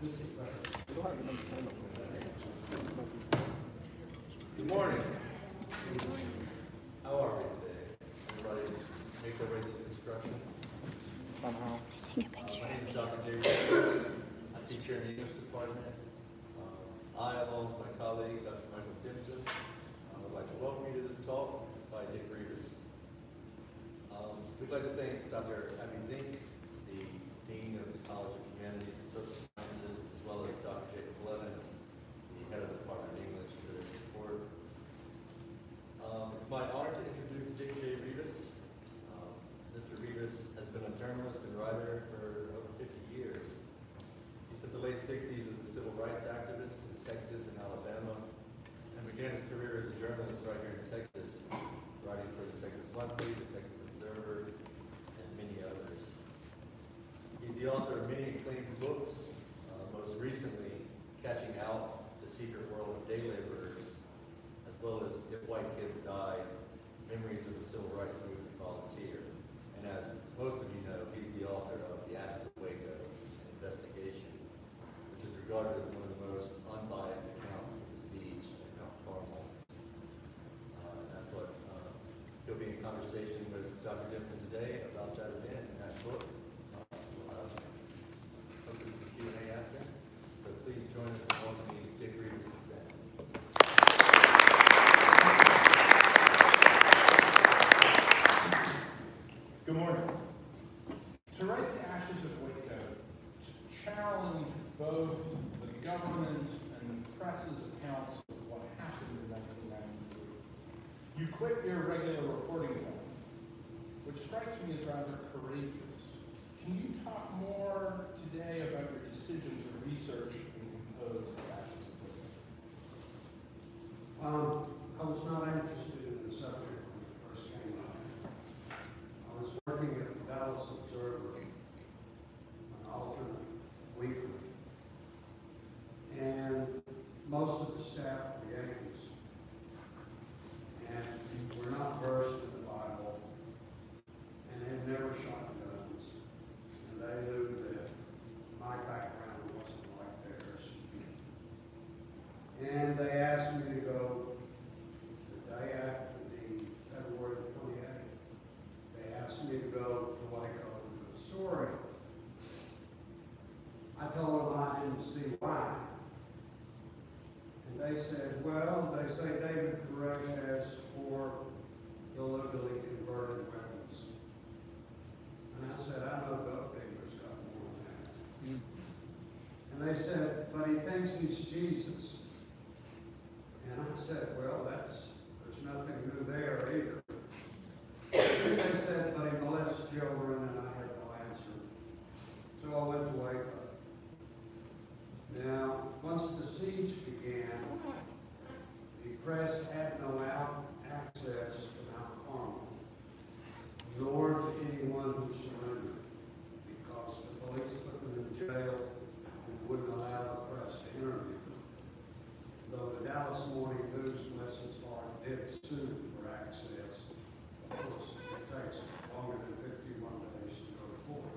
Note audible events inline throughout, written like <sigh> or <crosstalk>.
Good morning. How are we today? Everybody make their way to the construction? Somehow. Uh, My name is Dr. Jay Wilson. I teach here in the English department. Um, I, along with my colleague, Dr. Michael Gibson, uh, would like to welcome you to this talk by Dick Reavis. Um, We'd like to thank Dr. Abby Zink, the Dean of the College of Humanities and Social Sciences, as well as Dr. Jacob Levens, the head of the Department of English, for their support. Um, It's my honor to introduce Dick J. Reavis. Um, Mr. Reavis has been a journalist and writer for over 50 years. He spent the late 60s as a civil rights activist in Texas and Alabama, and began his career as a journalist right here in Texas, writing for the Texas Monthly, the Texas Observer, and many others. He's the author of many acclaimed books, uh, most recently, Catching Out, The Secret World of Day Laborers, as well as If White Kids Die, Memories of a Civil Rights Movement Volunteer. And as most of you know, he's the author of The Ashes of Waco, an investigation, which is regarded as one of the most unbiased accounts of the siege of Mount Carmel. Uh, that's what, uh, he'll be in conversation with Dr. Gibson today about that book. Uh, we'll have something for Q and A after. So please join us in welcoming Dick Reavis to Senate. Good morning. To write the Ashes of Waco, to challenge both the government and the press's accounts of what happened in 1993, you quit your regular reporting life, which strikes me as rather courageous. Can you talk more today about your decision to research and compose the Ashes of Waco? Um, I was not interested in the subject when it first came up. I was working at the Dallas Observer, an alternate weekly. And most of the staff were Yankees. And were not versed in the Bible and had never shot guns. And they knew that my background wasn't like theirs. And they asked me to go the day after the February twenty-eighth. They asked me to go to Waco and do a story. I told them I didn't see why. And they said, well, they say David Koresh has four illegally converted weapons. And I said, I know Doug Davis got more than that. And they said, but he thinks he's Jesus. And I said, well, that's, there's nothing new there either. And they said, but he molests children, and I had no answer. So I went to Waco. Now, once the siege began, the press had no out access to Mount Carmel, nor to anyone who surrendered, because the police put them in jail and wouldn't allow the press to interview them. Though the Dallas Morning News message board did sue for access, of course, it takes longer than fifty-one days to go to court.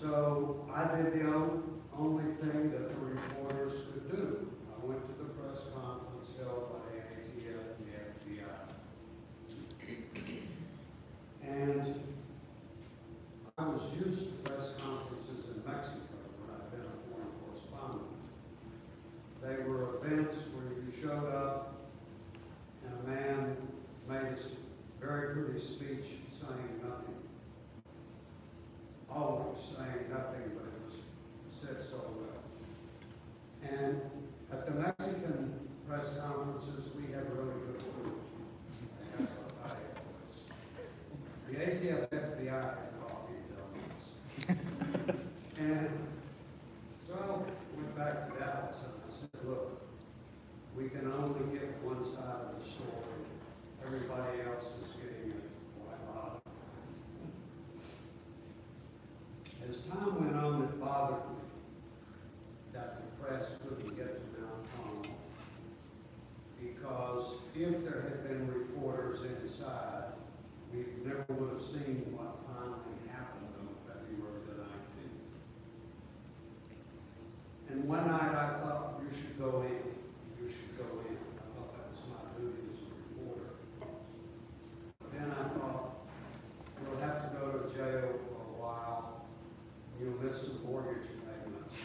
So I did the on- only thing that the reporters could do. I went to the press conference held by the ATF and the FBI. And I was used to press conferences in Mexico when I'd been a foreign correspondent. They were events where you showed up and a man made a s- very pretty speech saying nothing. Always saying nothing, but it was said so well. And at the Mexican press conferences, we had really good food. That's what I was. The ATF FBI had coffee and donuts. And so I went back to Dallas and I said, look, we can only get one side of the story. Everybody else is getting it. Why bother? As time went on, it bothered me that the press couldn't get to Mount Carmel. Because if there had been reporters inside, we never would have seen what finally happened on February the nineteenth. one night I thought, you should go in, you should go in. I thought that was my duty as a reporter. Then I thought, you'll have to go to jail for a while, you'll miss some mortgage payments.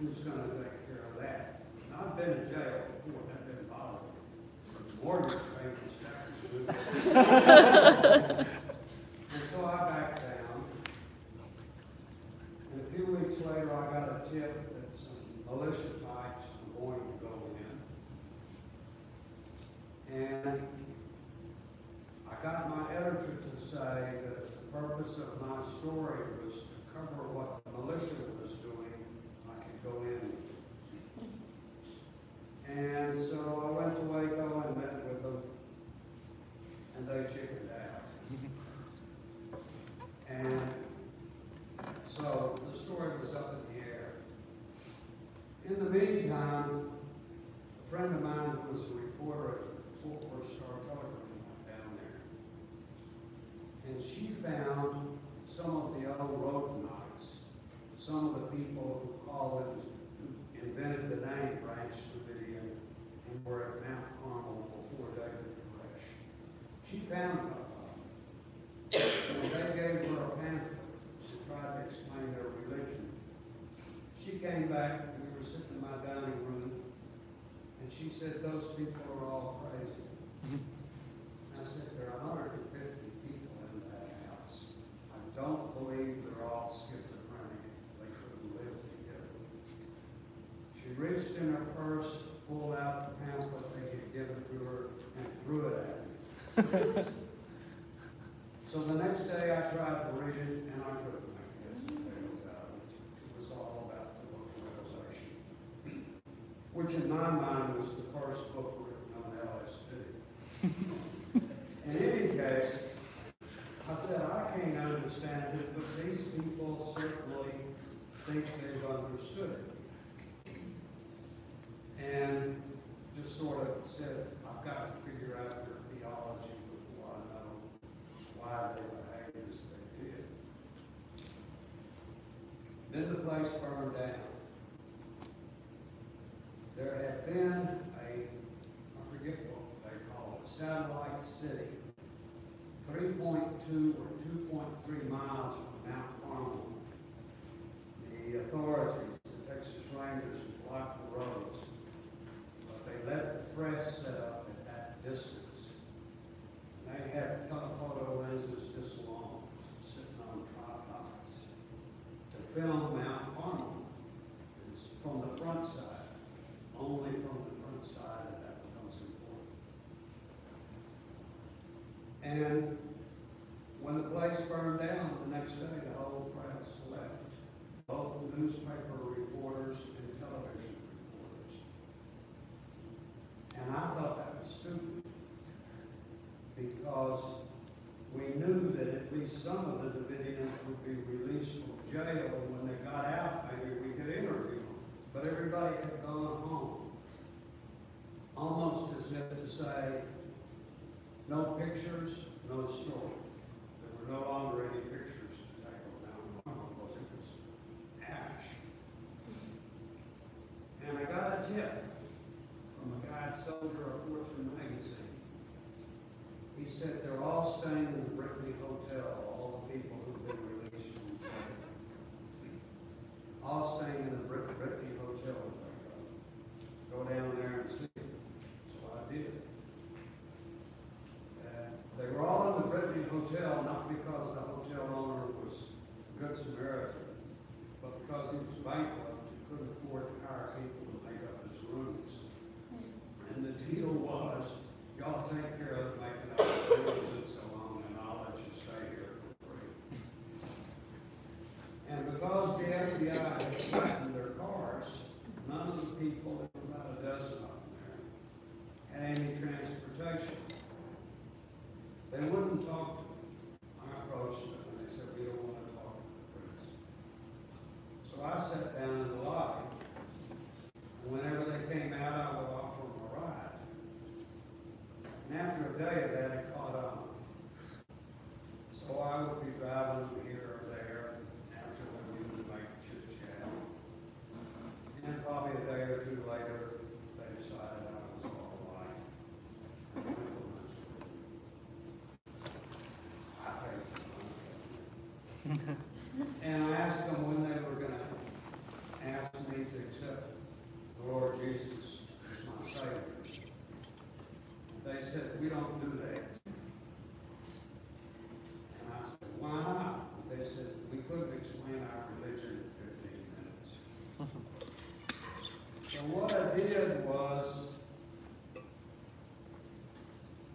Who's gonna take care of that? And I've been in jail before, that didn't bother me. But the mortgage payments, that was good. <laughs> And so I backed down. And a few weeks later, I got a tip that some militia types were going to go in. And I got my editor to say that the purpose of my story was to cover what the militia was doing, I could go in. And so I went to Waco and met with them, and they chickened out. And so the story was up in the air. In the meantime, a friend of mine who was a reporter at Fort Worth Star Telegram went down there. And she found some of the old Rodenites, some of the people who called it, who invented the name Branch Davidian and were at Mount Carmel before David Koresh. She found of. And they gave her a pamphlet to try to explain their religion. She came back, we were sitting in my dining room, and she said, those people are all crazy. I said, there are hundred and fifty people in that house. I don't believe they're all schizophrenic. They couldn't live together. She reached in her purse, pulled out the pamphlet they had given to her, and threw it at. So the next day I tried to read it and I couldn't make heads out of it. Uh, it was all about the book of Revelation, which in my mind was the first book written on LSD. In any case, I said, I can't understand it, but these people certainly think they've understood it. And just sort of said, I've got to figure out theology before I know why they behaved as they did. Then the place burned down. There had been a, I forget what they call it, satellite city, three point two or two point three miles from Mount Carmel. The authorities, the Texas Rangers, blocked the roads, but they let the press set up at that distance. They had telephoto lenses this long, sitting on tripods, to film Mount Carmel. It's from the front side, only from the front side that that becomes important. And when the place burned down, the next day, the whole press left, both newspaper reporters and television reporters. And I thought that was stupid because we knew that at least some of the Davidians would be released from jail, and when they got out, maybe we could interview them. But everybody had gone home, almost as if to say, no pictures, no story. There were no longer any pictures to Mount Carmel because it was ash. And I got a tip from a guy, soldier of Fortune magazine. He said they're all staying in the Brittany Hotel, all the people who've been released from jail. All staying in the Brit- Brittany Hotel in Waco. Go down there and see them. So I did. And they were all in the Brittany Hotel, not because the hotel owner was a good Samaritan, but because he was bankrupt and couldn't afford to hire people to make up his rooms. And the deal was, y'all take care of making up the rooms and so on, and I'll let you stay here for free. And because the FBI had flattened their cars, none of the people, there were about a dozen of them there, had any transportation. They wouldn't talk to me. I approached them and they said, we don't want to talk to the press. So I sat down in the lobby. And whenever they came out, I would offer them a ride. And after a day of that, it caught on. So I would be driving here or there, naturally we would make chit chat. <laughs> And I asked them when they were gonna ask me to accept the Lord Jesus as my Savior. They said, we don't do that. And I said, why not? They said, we couldn't explain our religion in fifteen minutes. So what I did was,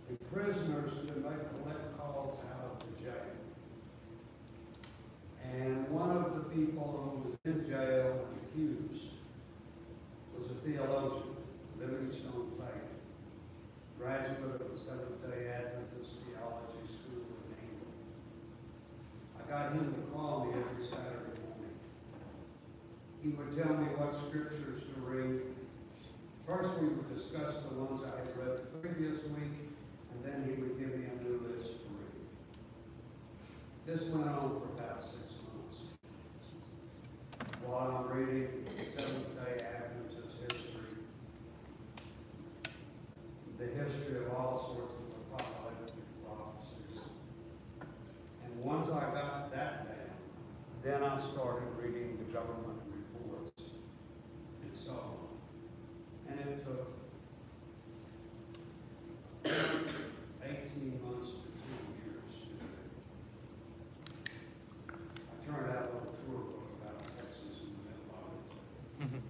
the prisoners could make collect calls out of the jail. And one of the people who was in jail and accused was a theologian, Livingstone Fagan, graduate of the Seventh Day Adventist Theology School in England. I got him to call me every Saturday morning. He would tell me what scriptures to read. First, we would discuss the ones I had read the previous week, and then he would give me a new list to read. This went on for about six months. While I'm reading Seventh Day Adventist history, the history of all sorts of apocalyptic prophecies. And once I got that down, then I started reading the government reports and so on. And it took eighteen months to two years it. I turned out a little tour book about Texas and the Mid-Atlantic.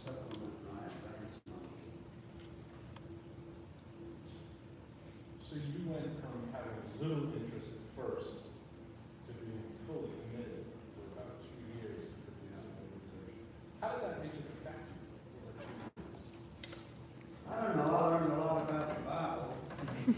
Supplement my advance money. So you went from having little interest at first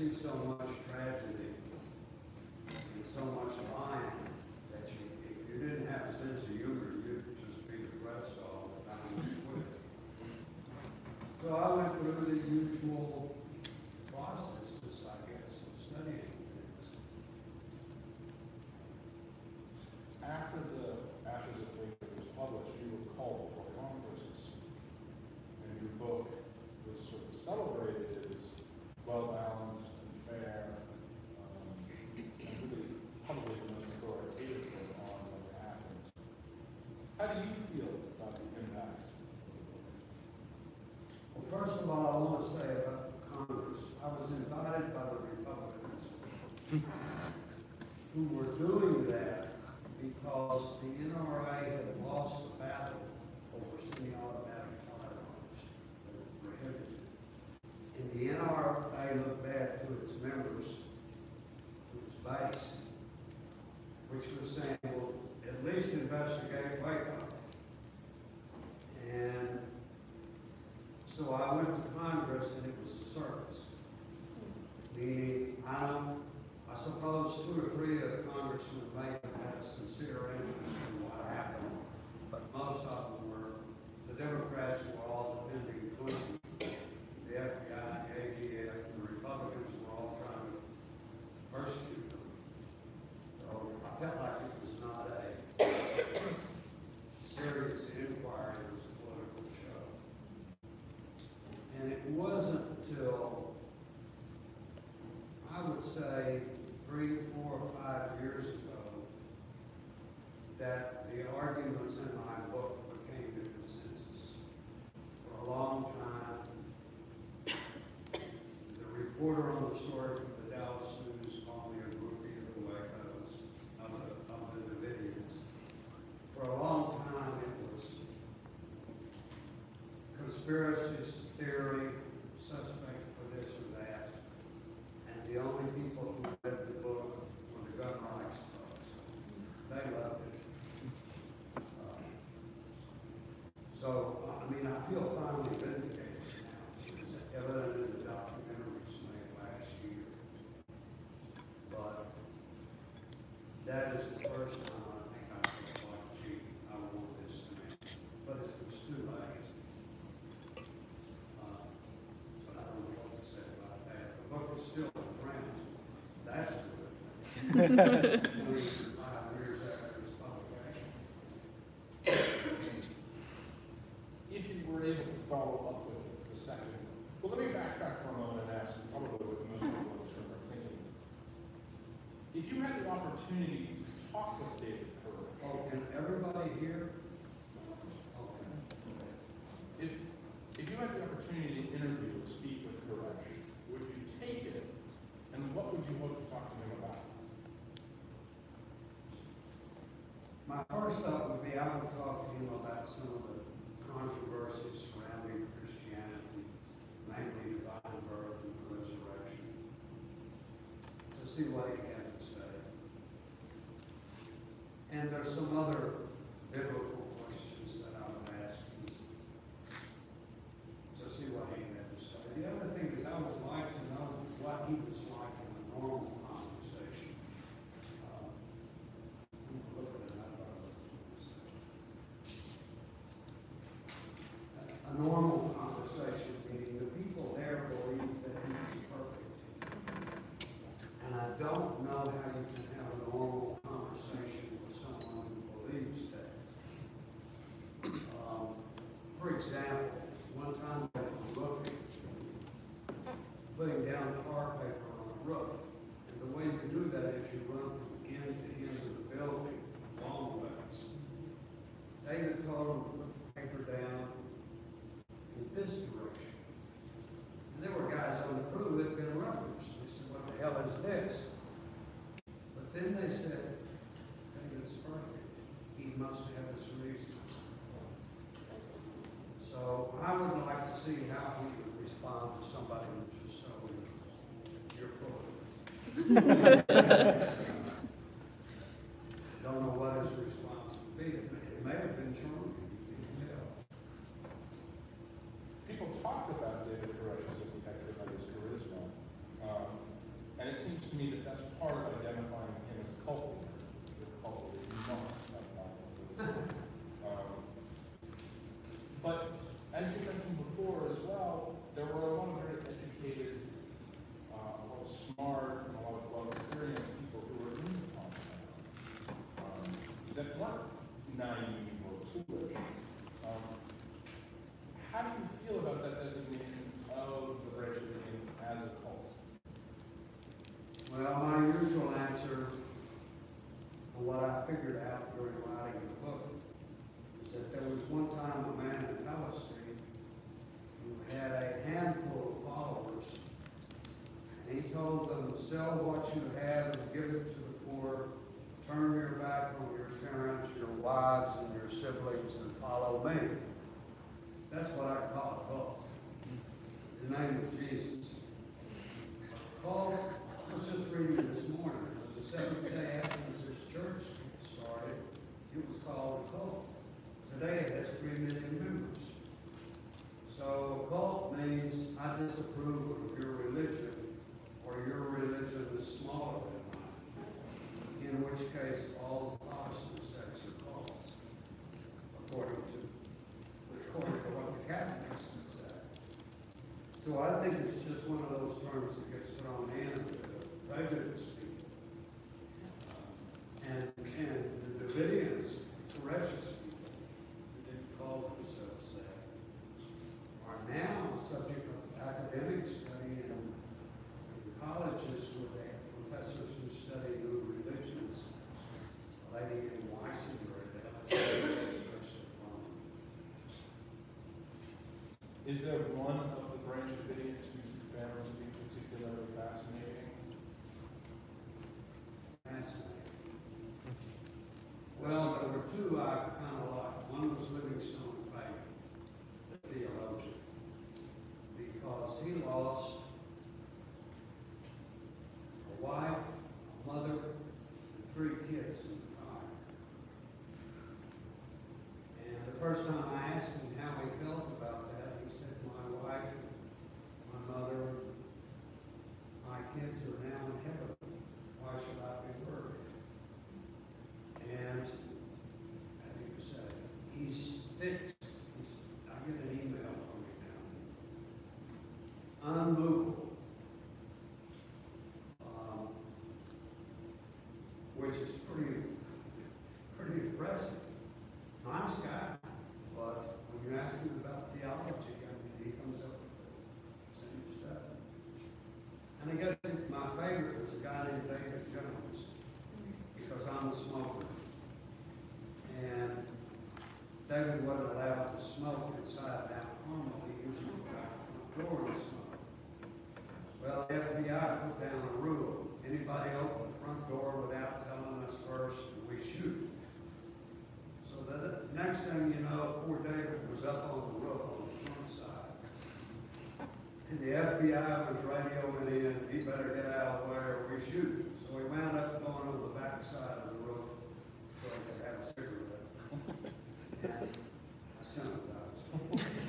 see so much tragedy and so much lying that you, if you didn't have a sense of humor, you'd just be depressed all the time. So I went through the usual processes, I guess, of studying things. After the Ashes of Faith was published, you were called before Congress to speak. And your book was sort of celebrated as well-balanced and fair, um, and really probably the most authoritative book on what happened. How do you feel about the impact of the book? Well, first of all, I want to say about Congress, I was invited by the Republicans who were doing that because the NRA had lost the battle over semi-automatic firearms that were prohibited. And the NRA looked back to its members, to its base, which was saying, well, at least investigate Waco. And so I went to Congress and it was a circus. Meaning, I don't, I suppose two or three of the congressmen may have had a sincere interest in what happened, but most of them were, the Democrats were all defending Clinton. The FBI, the ATF, and the Republicans were all trying to persecute them. So I felt like it was not a serious inquiry, it was a political show. And it wasn't until, I would say, three, four, or five years ago, that the arguments in my book became the consensus. For a long time, the reporter on the story from the Dallas News called me a groupie of the Wacos, of the, of the Davidians. For a long time, it was conspiracies, theory, suspect for this or that. And the only people who read the book were the gun rights folks. They loved it. Uh, So, I mean, I feel finally vindicated now. It's evident in the documentaries made last year. But that is the first time I think I felt like, gee, I want this man, but it was too late. Uh, So I don't know what to say about that. The book is still in print. That's the good thing. Twenty-five years after its publication. If you were able to follow up with the second, well, let me backtrack for a moment and ask, probably what most people in this room are thinking. If you had the opportunity to talk with David Koresh, Oh, can everybody hear? Okay. if, if you had the opportunity to interview or speak with Koresh, would you take it? And what would you hope to talk to him about? My first thought would be, I would talk to him about some of the controversies surrounding Christianity, mainly divine birth and the resurrection, to see what he had to say. And there's some other biblical questions that I would ask him to see what he had to say. The other thing is, I would like to know what he was like in a normal conversation. Uh, Look at another one. A normal conversation, meaning the people there believe that he is perfect. And I don't know how you can have a normal conversation with someone who believes that. Um, For example, one time I was roofing, down tar paper on the roof. And the way you can do that is you run from the end to end of the building, long ways. David told him to put the paper down in this direction. And there were guys on the crew that had been roofers. They said, what the hell is this? But then they said, David's perfect. He must have his reasons. So I would like to see how he would respond to somebody who just told him, you're full of it. Don't know what his response would be. It may- have been charming. People talked about David Koresh as had tremendous charisma. Um, and it seems to me that that's part of identifying him as a cult leader. You're a cult leader, you must have that. Um, But as you mentioned before as well, there were a lot of very educated, uh, a lot of smart, and a lot of well-experienced people who were in the compound. um, That weren't naive or foolish. Um, how do you feel about that designation of the Branch Davidians as a cult? Well, my usual answer, for what I figured out during writing the book, is that there was one time a man in Palestine who had a handful of followers, and he told them, sell what you have and give it to the poor, turn your back on your parents, your wives, and your siblings, follow me. That's what I call a cult. In the name of Jesus. I was just reading this morning, it was the seventh day after this church started, it was called a cult. Today it has three million members. So a cult means I disapprove of your religion, or your religion is smaller than mine. In which case, all Protestant sects are cults, according to, according to what the Catholics would say. So I think it's just one of those terms that gets thrown in to prejudice. Uh, And, and the Davidians, precious people, who didn't call themselves that, are now subject of academic study in, in colleges where they have professors who study new religions. A lady in University. <coughs> Is there one first time I asked him how he felt about that, he said, my wife, my mother, my kids are now in heaven. Why should I be worried? And as he said, he sticks. I get an email from him now. Unmovable. Um, which is pretty, pretty impressive. Honest guy.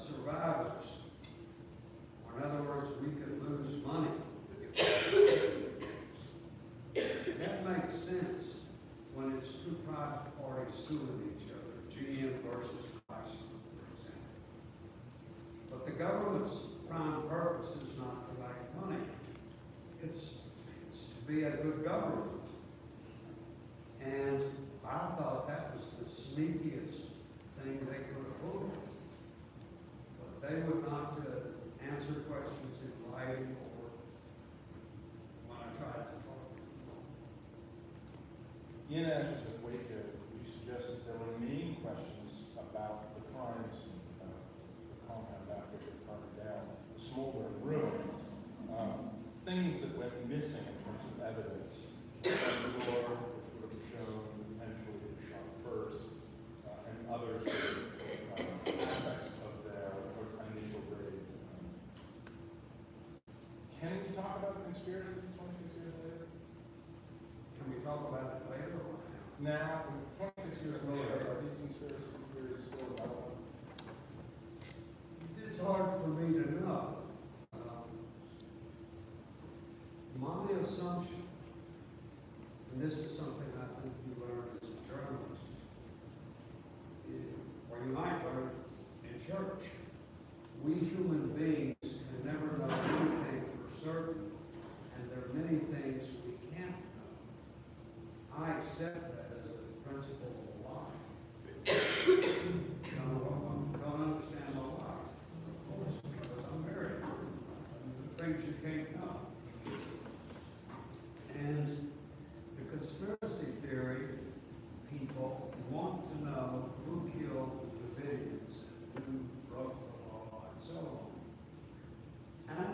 survivors. Or in other words, we could lose money. that makes sense when it's two private parties suing each other, GM versus Chrysler, for example. But the government's prime purpose is not to make money. It's, it's to be a good government. And I thought that was the sneakiest thing they could have pulled they would not uh, answer questions in writing or when I tried to talk to them. In essence, with Waco, you suggested there were many questions about the crimes and uh, the compound out here that burned down, the smoldering ruins, um, things that went missing in terms of evidence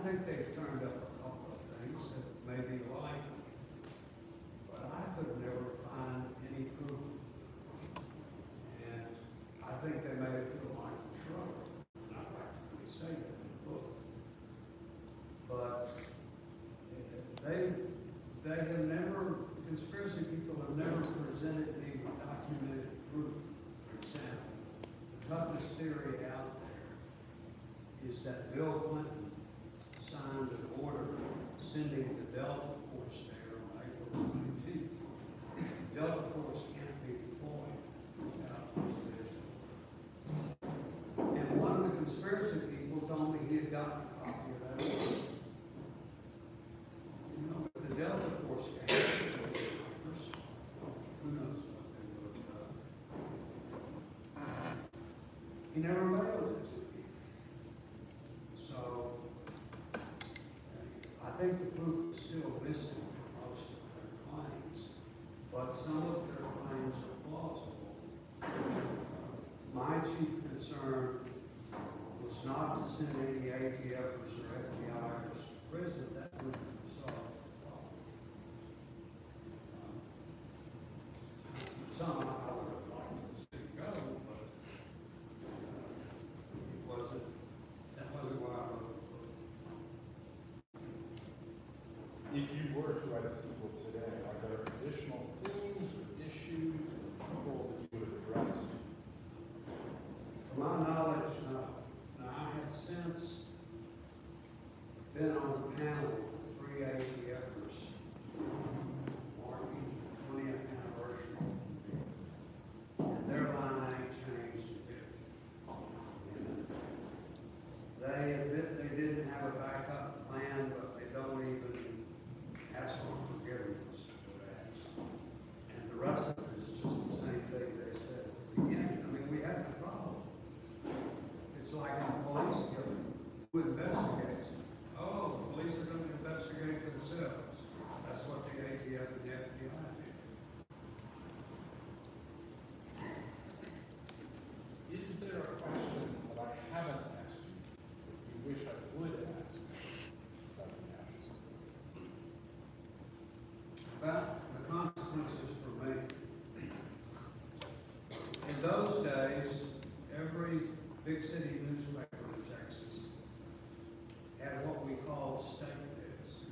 think they've turned up a couple of things that may be like some of their claims are plausible. My chief concern was not to send any ATFers or FBIers to prison. That would solve the problem. Uh, some I would have liked to see go, but uh, it wasn't. That wasn't what I wrote. If you were to write a sequel today, are there additional things? issues. those days, every big city newspaper in Texas had what we call state desk.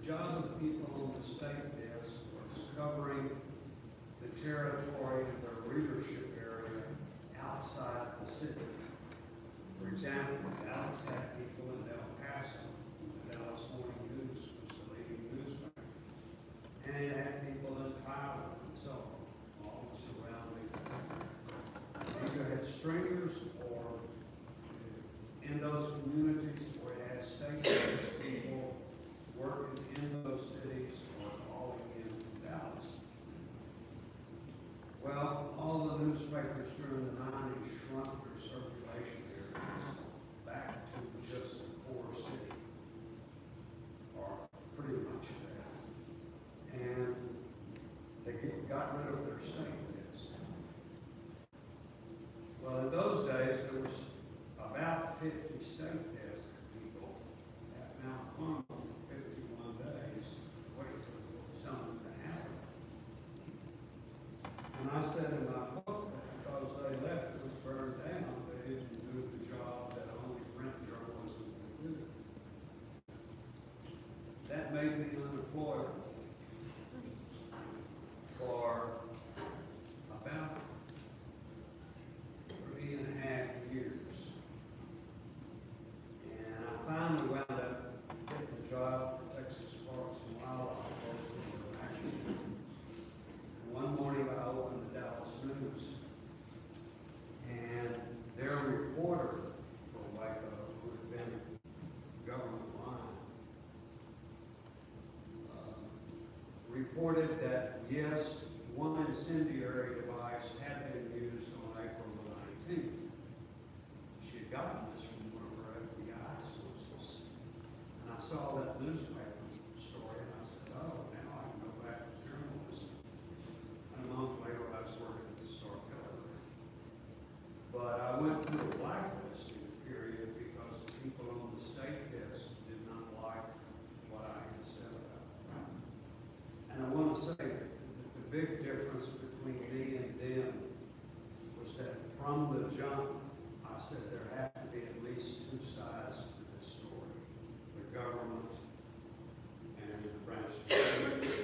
The job of the people on the state desk was covering the territory of their readership area outside the city. For example, the Dallas had people in El Paso, the Dallas Morning News strangers or in those communities or as stakeholders, people working in those cities or calling in Dallas. Well, all the newspapers during the 90s big difference between me and them was that from the jump, I said there had to be at least two sides to this story. The government and the branch.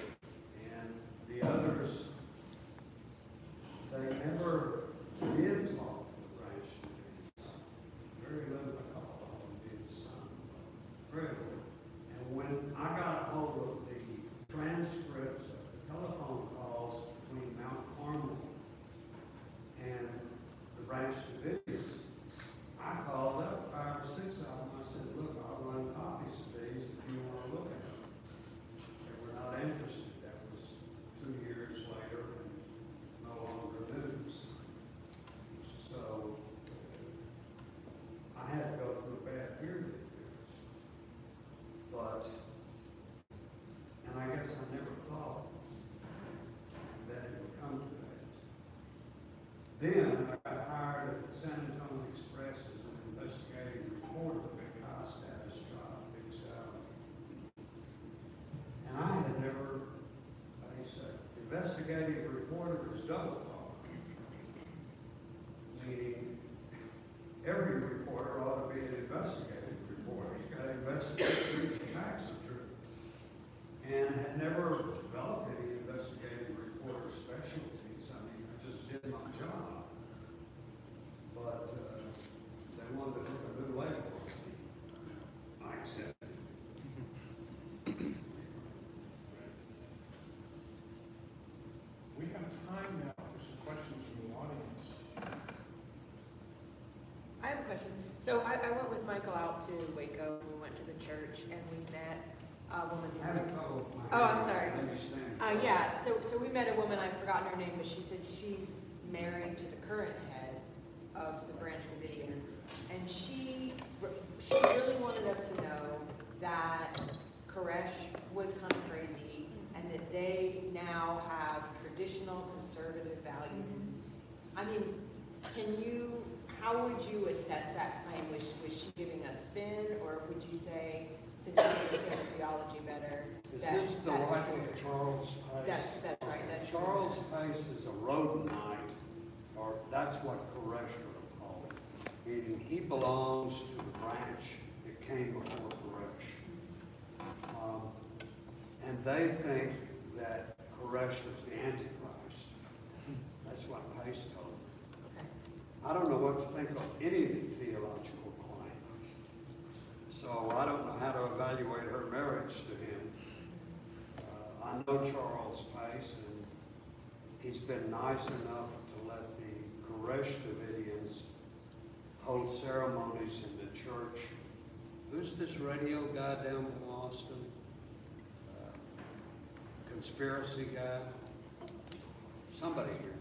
Investigative reporter is double talk. Meaning, every reporter ought to be an investigative reporter. You gotta investigate, see if the facts are true. And had never developed any investigative reporter specialties. I mean, I just did my job. But, uh, they wanted to put a new label on me. I accepted. We have time now for some questions from the audience. I have a question. So I, I went with Michael out to Waco, we went to the church, and we met a woman who's. had trouble with my. Oh, I'm sorry. Uh, yeah, so, so we met a woman, I've forgotten her name, but she said she's married to the current head of the Branch Davidians. And she, she really wanted us to know that Koresh was kind of crazy and that they now have traditional conservative values. I mean, can you, how would you assess that claim? Was, was she giving a spin or would you say, since you understand the theology better, Is that this the wife of Charles Pace? That's, that's right, that's. Charles Pace is a Rodenite, or that's what Koresh would have called it. Meaning he belongs to the branch that came before Koresh. Um, And they think that Koresh was the Antichrist. That's what Pace told. I don't know what to think of any theological claim. So I don't know how to evaluate her marriage to him. Uh, I know Charles Pace, and he's been nice enough to let the Koresh Davidians hold ceremonies in the church. Who's this radio guy down in Austin? Uh, Conspiracy guy? Somebody here.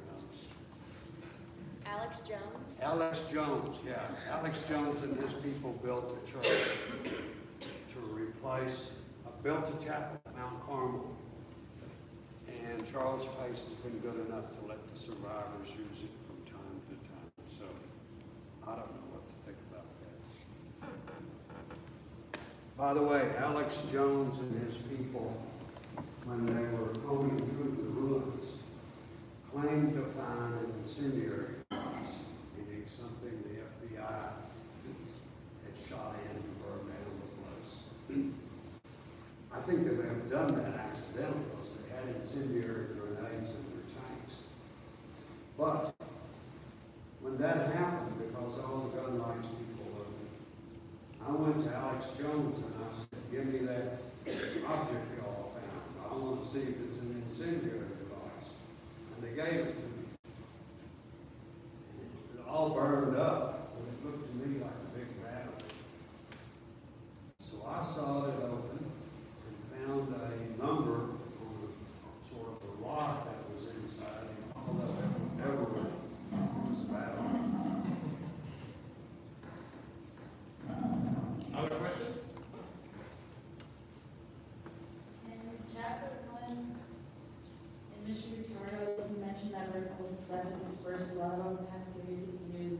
Alex Jones? Alex Jones, yeah. Alex Jones and his people built a church to replace, uh, built a chapel at Mount Carmel. And Charles Pace has been good enough to let the survivors use it from time to time. So I don't know what to think about that. By the way, Alex Jones and his people, when they were combing through the ruins, claimed to find an incendiary something the FBI had shot in to burn down the place. I think they may have done that accidentally, because they had incendiary grenades in their tanks. But when that happened, because all the gun rights people were, I went to Alex Jones and I said, give me that object y'all found. I want to see if it's an incendiary device. And they gave it to me. All burned up, but it looked to me like a big battery. So I sawed it open and found a number on a sort of a rock that was inside, and all of it everywhere was a battery. Other questions? In chapter one, in Mr. Ricardo, you mentioned that Rick was obsessed with his first love. I was kind of curious if you knew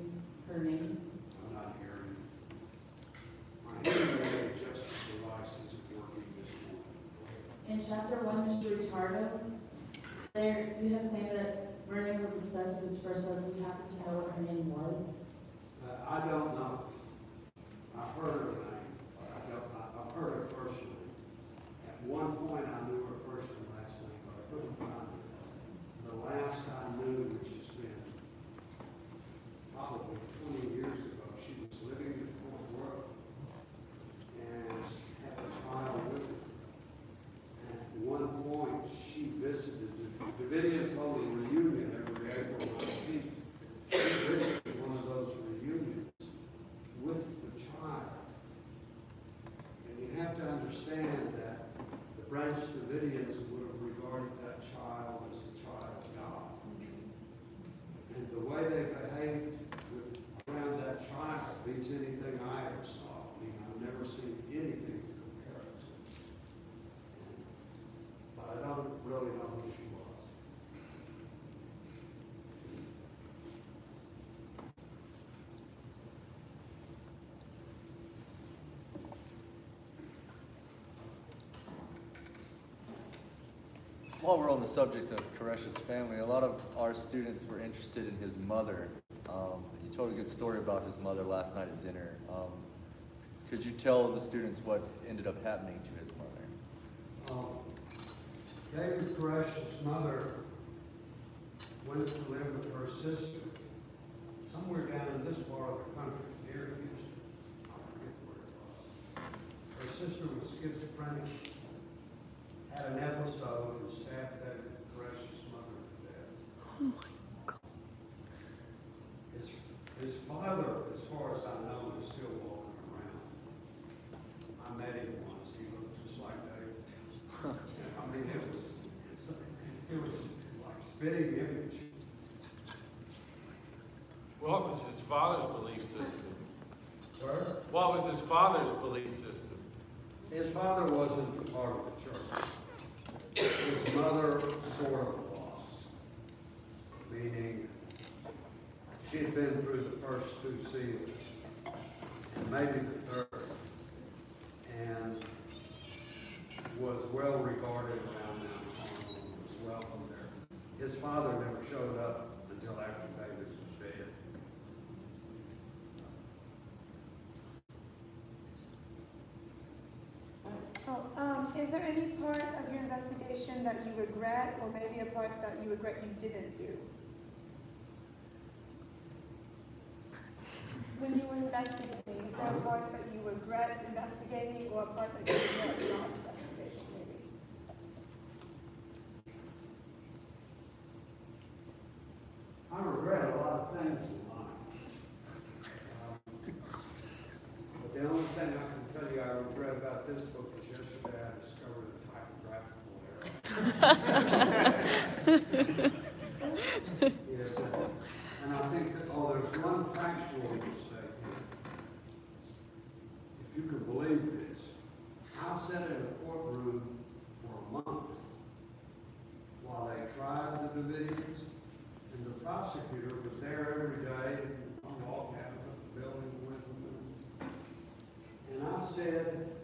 her name. I'm not hearing. My hearing aid adjustment device isn't working this morning. In chapter one, Mr. Ricardo, there, you have claimed that Vernon was obsessed with his first love. Do you happen to know what her name was? Uh, I don't know. I've heard her name, but I don't, I- I've heard her first name. At one point, I knew her first and last name, but I couldn't find it. The last I knew, which has been probably twenty years ago, she was living in Fort Worth and had a child with her. And at one point, she visited, the Davidians hold a reunion every April nineteenth. She visited one of those reunions with the child. And you have to understand that the Branch Davidians would have regarded that child as a child of God. And the way they behaved with, around that child beats anything I ever saw. I mean, I've never seen anything to compare it to. And- But I don't really know who she was. While we're on the subject of Koresh's family, a lot of our students were interested in his mother. Um, he told a good story about his mother last night at dinner. Um, could you tell the students what ended up happening to his mother? Um, David Koresh's mother went to live with her sister somewhere down in this part of the country, near Houston. Her sister was schizophrenic, had an episode and stabbed David Koresh's mother to death. Oh my God. His, his father, as far as I know, is still walking around. I met him once, he looked just like David. I mean, it was, it was like spitting image. What was his father's belief system? Sir? What was his father's belief system? His father wasn't part of the church. His mother sort of lost, Meaning, she'd been through the first two seals, and maybe the third, and was well regarded around Mount Carmel, was welcome there. His father never showed up until after David was dead. Oh, um, is there any part of your investigation that you regret, or maybe a part that you regret you didn't do? When you were investigating, is there a part that you regret investigating, or a part that you regret not investigating, maybe? I regret a lot of things in life. Um, But the only thing I can tell you I regret about this book is yesterday I discovered a typographical error. <laughs> Yes, And I think that, oh, there's one factual mistake here. If you can believe this, I sat in a courtroom for a month while they tried the Davidians. And the prosecutor was there every day, and I walked out of the building with him. And I said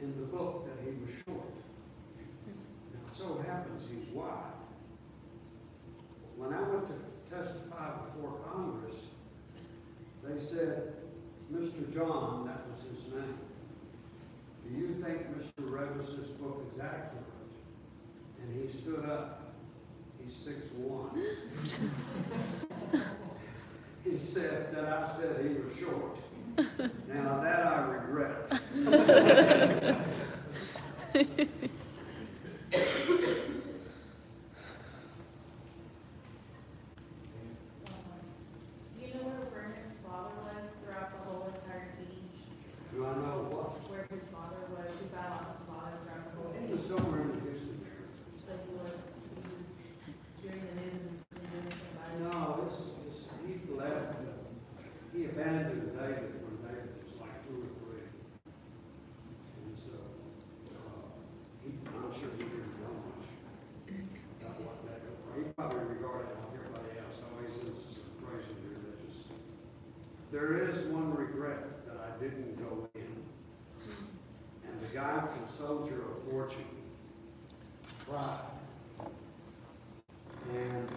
in the book that he was short. Now, it so happens he's wide. When I went to testify before Congress, they said, Mr. Jahn, that was his name, do you think Mr. Reavis's book is accurate? And he stood up. He's six one. <laughs> He said that I said he was short. Now that I regret. Eleanor Burns wanders throughout the whole entire city. Do you know where Vernon's father was throughout the whole entire siege? Do I know what? Where his father was, he found out the father throughout the whole He was siege? somewhere in the Houston area. Like he was, he was during the news and and doing anything about it? No, this, this, he left, uh, he abandoned David when David was like two or three. And so, uh, he, I'm sure he didn't know much about what that, he probably regarded like everybody else, always is crazy religious. There is one regret that I didn't go in. And the guy from Soldier of Fortune tried. And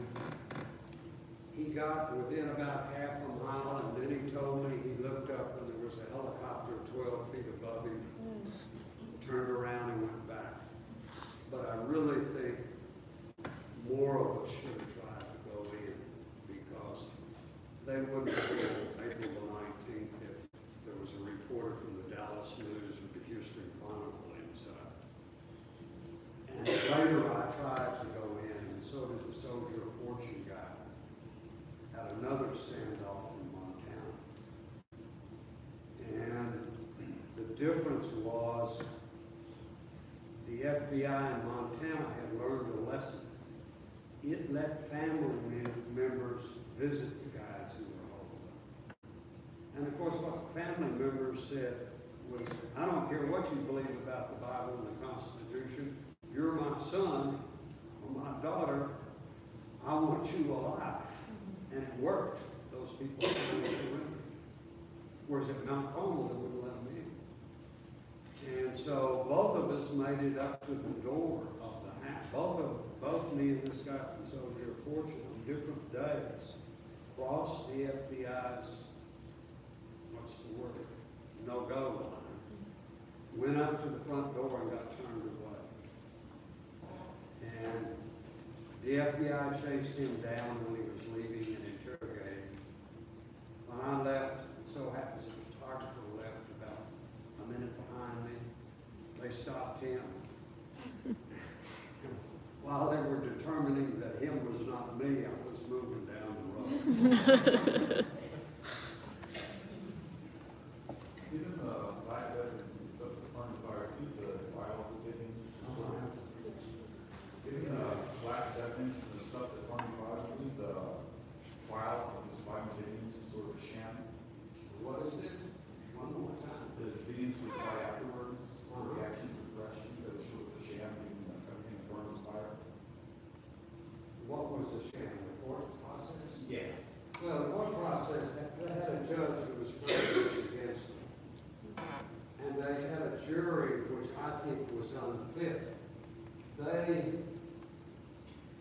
he got within about half a mile, and then he told me he looked up and there was a helicopter twelve feet above him, turned around and went back. But I really think more of us should have tried to go in because they wouldn't have been April the nineteenth if there was a reporter from the Dallas News or the Houston Chronicle inside. And later I tried to go in, and so did the Soldier of Fortune guy had another standoff in Montana. And the difference was the FBI in Montana had learned a lesson. It let family members visit the guys who were up. And of course, what the family members said was, I don't care what you believe about the Bible and the Constitution, you're my son or my daughter, I want you alive. And it worked. Those people surrendered. Whereas at Mount Carmel, they wouldn't let. And so both of us made it up to the door of the house. both of, both me and this guy from Soldier of Fortune on different days crossed the FBI's, what's the word, no-go line. Went up to the front door and got turned away. And the FBI chased him down when he was leaving and interrogated. When I left, it so happens the photographer left about a minute behind me. They stopped him. While they were determining that him was not me, I was moving down the road. <laughs> Given the uh, lack evidence and stuff that fund uh, the wild opinions. Given the lack evidence and stuff that fund fire, keep the wild, the wild sort of a sham. What is this? One more. The opinions we try afterwards, reactions of correction, that are sort of a sham, the, burns fire. What was the sham, the court process? Yeah. Well, the court process, they had a judge who was prejudiced against them. And they had a jury, which I think was unfit. They,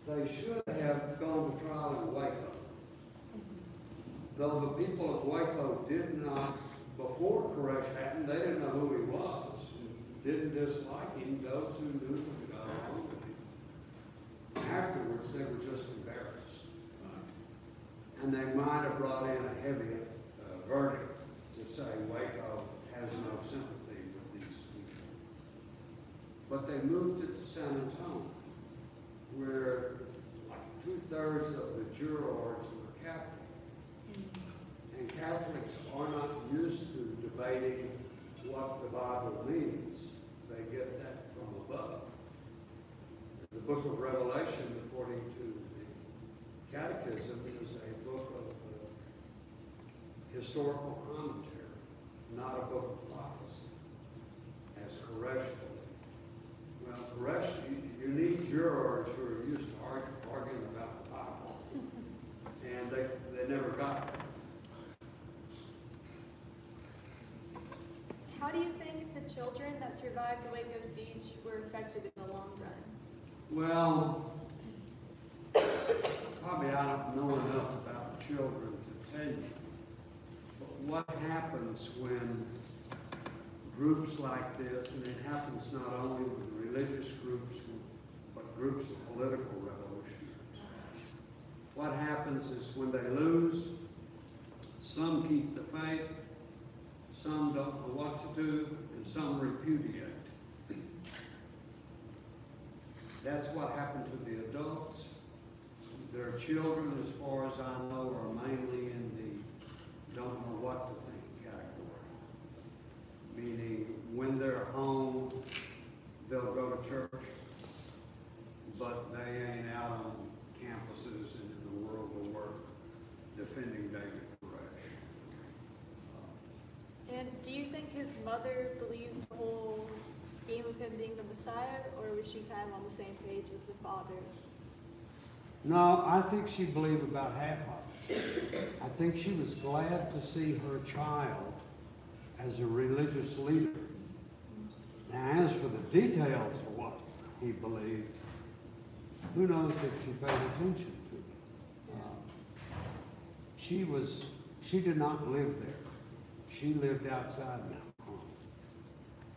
they should have gone to trial in Waco. Though the people of Waco did not, before Koresh happened, they didn't know who he was. And didn't dislike him, those who knew him got along with him. Afterwards, they were just embarrassed. And they might have brought in a heavy uh, verdict to say Waco has no sympathy with these people. But they moved it to San Antonio, where like two-thirds of the jurors were Catholic. And Catholics are not used to debating what the Bible means. They get that from above. The book of Revelation, according to the Catechism, is a book of uh, historical commentary, not a book of prophecy, as Koresh. Well, Koresh, you, you need jurors who are used to arguing about the Bible, and they, they never got that. How do you think the children that survived the Waco siege were affected in the long run? Well, probably I don't know enough about children to tell you. But what happens when groups like this, and it happens not only with religious groups, but groups of political revolutionaries. What happens is when they lose, some keep the faith, some don't know what to do, and some repudiate. That's what happened to the adults. Their children, as far as I know, are mainly in the don't know what to think category. Meaning, when they're home, they'll go to church, but they ain't out on campuses and in the world of work defending David Koresh. And do you think his mother believed the whole scheme of him being the Messiah, or was she kind of on the same page as the father? No, I think she believed about half of it. I think she was glad to see her child as a religious leader. Now, as for the details of what he believed, who knows if she paid attention to it. Um, She was, she did not live there. She lived outside Mount Carmel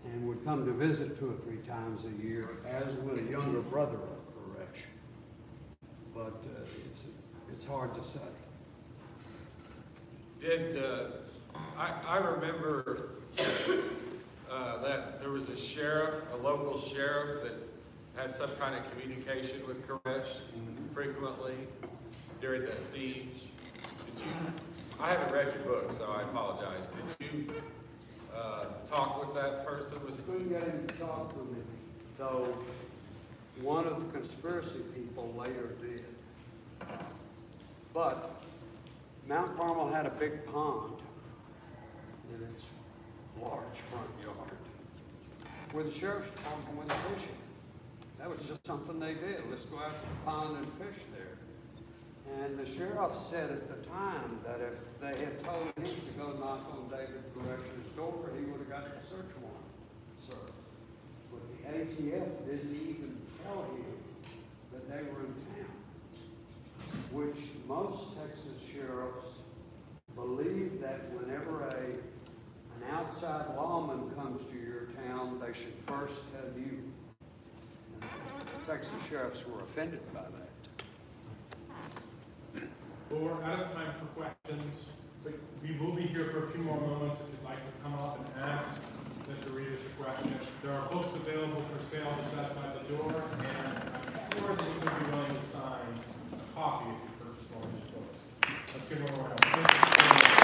and would come to visit two or three times a year, as would a younger brother of Koresh but uh, it's, it's hard to say. Did, uh, I, I remember, uh, that there was a sheriff, a local sheriff that had some kind of communication with Koresh frequently during the siege. Did you, I haven't read your book, so I apologize. Did you, uh, talk with that person? Was it? Get to talk to me, though one of the conspiracy people later did. But Mount Carmel had a big pond in its large front yard where the sheriff's department went fishing. That was just something they did. Let's go out to the pond and fish there. And the sheriff said at the time that if they had told him to go knock on David Koresh's door, he would have got a search warrant, sir. But the ATF didn't even tell him that they were in town, which most Texas sheriffs believe that whenever a an outside lawman comes to your town, they should first have you. And Texas sheriffs were offended by that. We're out of time for questions, but we will be here for a few more moments if you'd like to come up and ask Mr. Reavis a question. There are books available for sale just outside the door, and I'm sure that he would be willing to sign a copy if you purchase one of these books. Let's give him a round. You.